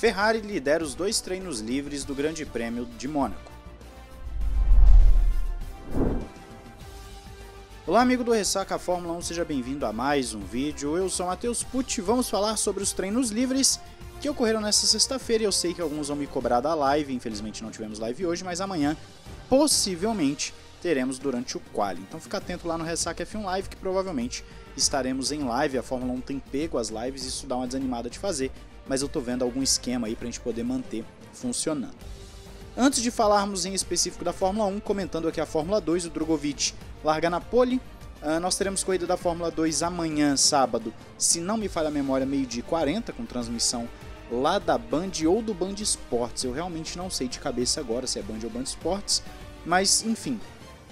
Ferrari lidera os dois treinos livres do Grande Prêmio de Mônaco. Olá amigo do Ressaca Fórmula 1, seja bem-vindo a mais um vídeo. Eu sou Matheus Pucci vamos falar sobre os treinos livres que ocorreram nesta sexta-feira. Eu sei que alguns vão me cobrar da live, infelizmente não tivemos live hoje, mas amanhã possivelmente teremos durante o quali. Então fica atento lá no Ressaca F1 Live que provavelmente estaremos em live. A Fórmula 1 tem pego as lives, isso dá uma desanimada de fazer, mas eu tô vendo algum esquema aí pra gente poder manter funcionando. Antes de falarmos em específico da Fórmula 1, comentando aqui a Fórmula 2, o Drogovic larga na pole. Uh, nós teremos corrida da Fórmula 2 amanhã, sábado, se não me falha a memória, meio-dia 40, com transmissão lá da Band ou do Band Esportes. Eu realmente não sei de cabeça agora se é Band ou Band Esportes, mas enfim,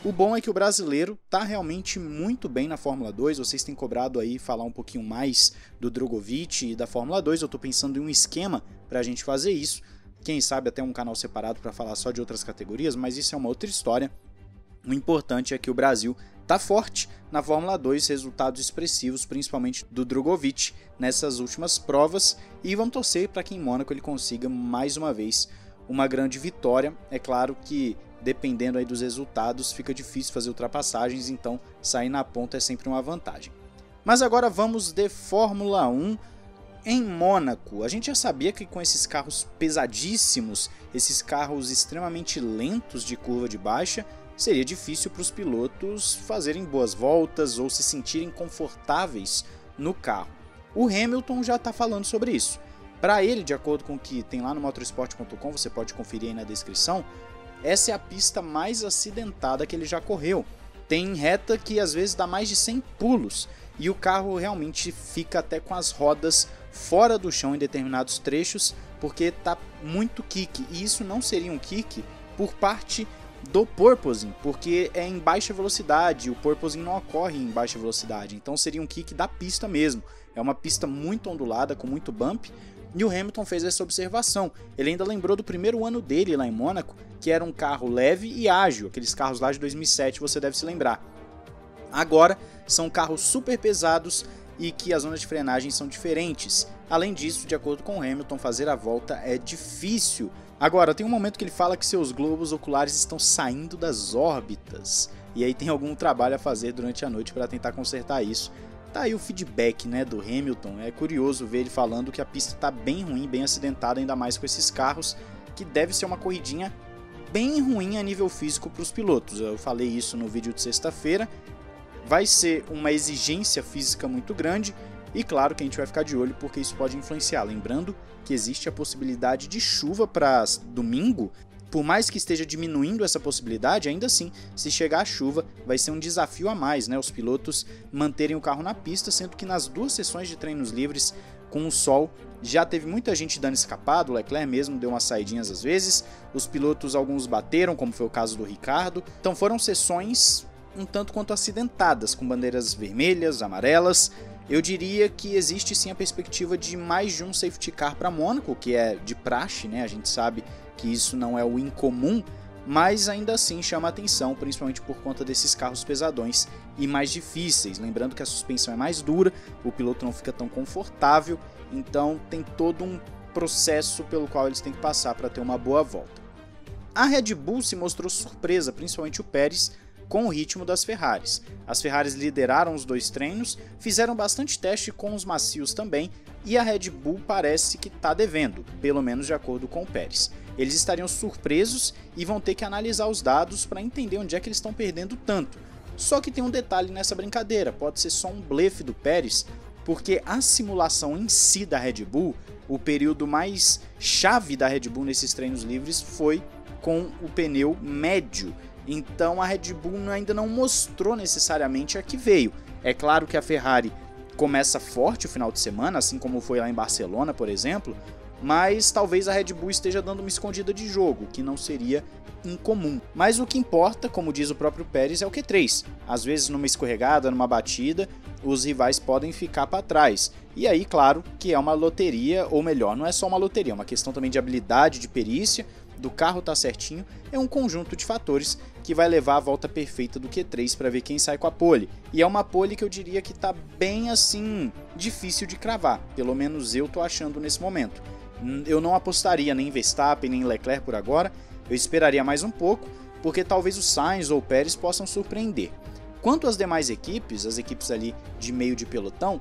o bom é que o brasileiro tá realmente muito bem na Fórmula 2. Vocês têm cobrado aí falar um pouquinho mais do Drogovic e da Fórmula 2. Eu tô pensando em um esquema para a gente fazer isso. Quem sabe até um canal separado para falar só de outras categorias, mas isso é uma outra história. O importante é que o Brasil tá forte na Fórmula 2, resultados expressivos, principalmente do Drogovic nessas últimas provas, e vamos torcer para que em Mônaco ele consiga mais uma vez uma grande vitória. É claro que dependendo aí dos resultados, fica difícil fazer ultrapassagens, então sair na ponta é sempre uma vantagem. Mas agora vamos de Fórmula 1 em Mônaco. A gente já sabia que com esses carros pesadíssimos, esses carros extremamente lentos de curva de baixa, seria difícil para os pilotos fazerem boas voltas ou se sentirem confortáveis no carro. O Hamilton já está falando sobre isso. Para ele, de acordo com o que tem lá no motorsport.com, você pode conferir aí na descrição, essa é a pista mais acidentada que ele já correu. Tem reta que às vezes dá mais de 100 pulos e o carro realmente fica até com as rodas fora do chão em determinados trechos porque tá muito kick e isso não seria um kick por parte do porpoising, porque é em baixa velocidade, o porpoising não ocorre em baixa velocidade, então seria um kick da pista mesmo. É uma pista muito ondulada, com muito bump, e o Hamilton fez essa observação. Ele ainda lembrou do primeiro ano dele lá em Mônaco, que era um carro leve e ágil, aqueles carros lá de 2007, você deve se lembrar. Agora são carros super pesados e que as zonas de frenagem são diferentes. Além disso, de acordo com Hamilton, fazer a volta é difícil. Agora, tem um momento que ele fala que seus globos oculares estão saindo das órbitas. E aí tem algum trabalho a fazer durante a noite para tentar consertar isso. Tá aí o feedback né, do Hamilton. É curioso ver ele falando que a pista está bem ruim, bem acidentada, ainda mais com esses carros, que deve ser uma corridinha bem ruim a nível físico para os pilotos. Eu falei isso no vídeo de sexta-feira. Vai ser uma exigência física muito grande e claro que a gente vai ficar de olho porque isso pode influenciar. Lembrando que existe a possibilidade de chuva para domingo por mais que esteja diminuindo essa possibilidade, ainda assim, se chegar a chuva, vai ser um desafio a mais, né? Os pilotos manterem o carro na pista, sendo que nas duas sessões de treinos livres com o sol já teve muita gente dando escapado, o Leclerc mesmo deu umas saidinhas às vezes, os pilotos alguns bateram, como foi o caso do Ricardo. Então foram sessões um tanto quanto acidentadas, com bandeiras vermelhas, amarelas. Eu diria que existe sim a perspectiva de mais de um safety car para Mônaco, que é de praxe, né? A gente sabe que isso não é o incomum, mas ainda assim chama atenção, principalmente por conta desses carros pesadões e mais difíceis. Lembrando que a suspensão é mais dura, o piloto não fica tão confortável, então tem todo um processo pelo qual eles têm que passar para ter uma boa volta. A Red Bull se mostrou surpresa, principalmente o Pérez, com o ritmo das Ferraris. As Ferraris lideraram os dois treinos, fizeram bastante teste com os macios também, e a Red Bull parece que está devendo, pelo menos de acordo com o Pérez eles estariam surpresos e vão ter que analisar os dados para entender onde é que eles estão perdendo tanto. Só que tem um detalhe nessa brincadeira, pode ser só um blefe do Pérez, porque a simulação em si da Red Bull, o período mais chave da Red Bull nesses treinos livres foi com o pneu médio. Então a Red Bull ainda não mostrou necessariamente a que veio. É claro que a Ferrari começa forte o final de semana, assim como foi lá em Barcelona, por exemplo, mas talvez a Red Bull esteja dando uma escondida de jogo, que não seria incomum. Mas o que importa, como diz o próprio Pérez, é o Q3. Às vezes, numa escorregada, numa batida, os rivais podem ficar para trás. E aí, claro, que é uma loteria, ou melhor, não é só uma loteria, é uma questão também de habilidade, de perícia, do carro tá certinho, é um conjunto de fatores que vai levar a volta perfeita do Q3 para ver quem sai com a pole. E é uma pole que eu diria que tá bem assim, difícil de cravar, pelo menos eu tô achando nesse momento. hum, eu não apostaria nem em Verstappen nem em Leclerc por agora. Eu esperaria mais um pouco, porque talvez o Sainz ou o Pérez possam surpreender. Quanto às demais equipes, as equipes ali de meio de pelotão,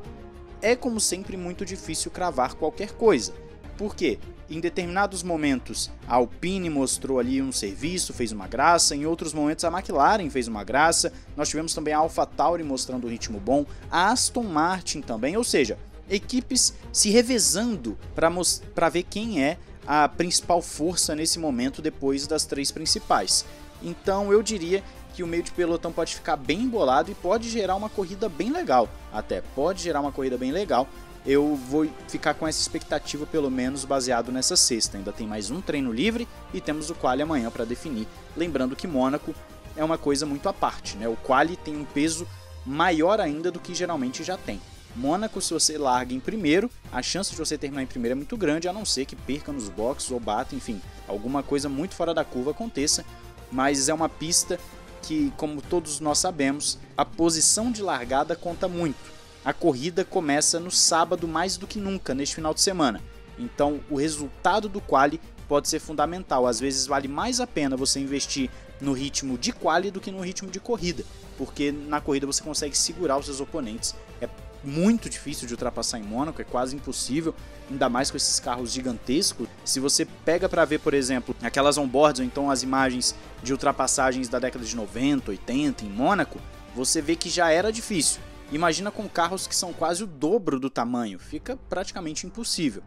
é como sempre muito difícil cravar qualquer coisa. Por quê? Em determinados momentos a Alpine mostrou ali um serviço, fez uma graça, em outros momentos a McLaren fez uma graça, nós tivemos também a AlphaTauri mostrando um ritmo bom, a Aston Martin também, ou seja, equipes se revezando para ver quem é a principal força nesse momento depois das três principais. Então eu diria que o meio de pelotão pode ficar bem embolado e pode gerar uma corrida bem legal. Até pode gerar uma corrida bem legal, eu vou ficar com essa expectativa, pelo menos baseado nessa sexta. Ainda tem mais um treino livre e temos o quali amanhã para definir. Lembrando que Mônaco é uma coisa muito à parte, né? O quali tem um peso maior ainda do que geralmente já tem. Mônaco, se você larga em primeiro, a chance de você terminar em primeiro é muito grande, a não ser que perca nos boxes ou bata, enfim, alguma coisa muito fora da curva aconteça. Mas é uma pista que, como todos nós sabemos, a posição de largada conta muito a corrida começa no sábado mais do que nunca neste final de semana. Então, o resultado do quali pode ser fundamental. Às vezes vale mais a pena você investir no ritmo de quali do que no ritmo de corrida, porque na corrida você consegue segurar os seus oponentes. É muito difícil de ultrapassar em Mônaco, é quase impossível, ainda mais com esses carros gigantescos. Se você pega para ver, por exemplo, aquelas onboards ou então as imagens de ultrapassagens da década de 90, 80 em Mônaco, você vê que já era difícil. Imagina com carros que são quase o dobro do tamanho, fica praticamente impossível.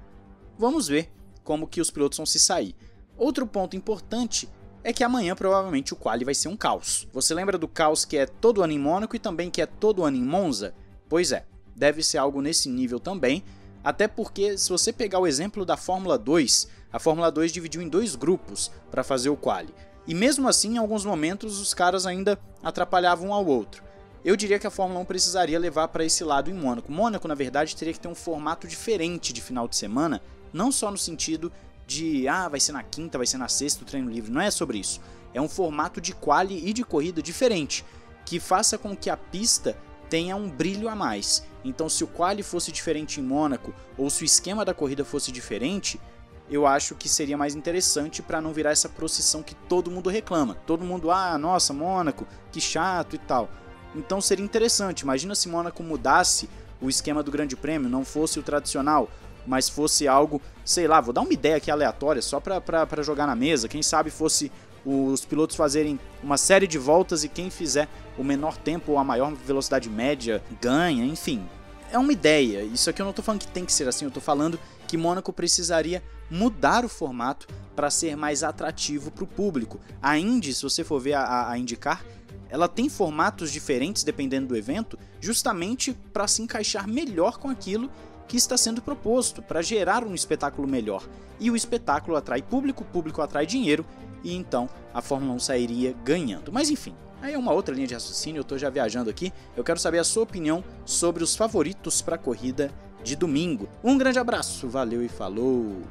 Vamos ver como que os pilotos vão se sair. Outro ponto importante é que amanhã provavelmente o quali vai ser um caos. Você lembra do caos que é todo ano em Mônaco e também que é todo ano em Monza? Pois é, deve ser algo nesse nível também, até porque se você pegar o exemplo da Fórmula 2, a Fórmula 2 dividiu em dois grupos para fazer o quali. E mesmo assim, em alguns momentos os caras ainda atrapalhavam um ao outro. Eu diria que a Fórmula 1 precisaria levar para esse lado em Mônaco. Mônaco, na verdade, teria que ter um formato diferente de final de semana, não só no sentido de, ah, vai ser na quinta, vai ser na sexta o treino livre, não é sobre isso. É um formato de quali e de corrida diferente, que faça com que a pista tenha um brilho a mais. Então, se o quali fosse diferente em Mônaco, ou se o esquema da corrida fosse diferente, eu acho que seria mais interessante para não virar essa procissão que todo mundo reclama. Todo mundo, ah, nossa, Mônaco, que chato e tal. Então seria interessante. Imagina se Mônaco mudasse o esquema do Grande Prêmio, não fosse o tradicional, mas fosse algo, sei lá, vou dar uma ideia aqui aleatória só para jogar na mesa. Quem sabe fosse os pilotos fazerem uma série de voltas e quem fizer o menor tempo ou a maior velocidade média ganha, enfim. É uma ideia. Isso aqui eu não estou falando que tem que ser assim, eu estou falando que Mônaco precisaria mudar o formato para ser mais atrativo para o público. A Indy, se você for ver a, a indicar, ela tem formatos diferentes dependendo do evento, justamente para se encaixar melhor com aquilo que está sendo proposto, para gerar um espetáculo melhor. E o espetáculo atrai público, o público atrai dinheiro, e então a Fórmula 1 sairia ganhando. Mas enfim, aí é uma outra linha de raciocínio, eu estou já viajando aqui. Eu quero saber a sua opinião sobre os favoritos para a corrida de domingo. Um grande abraço, valeu e falou!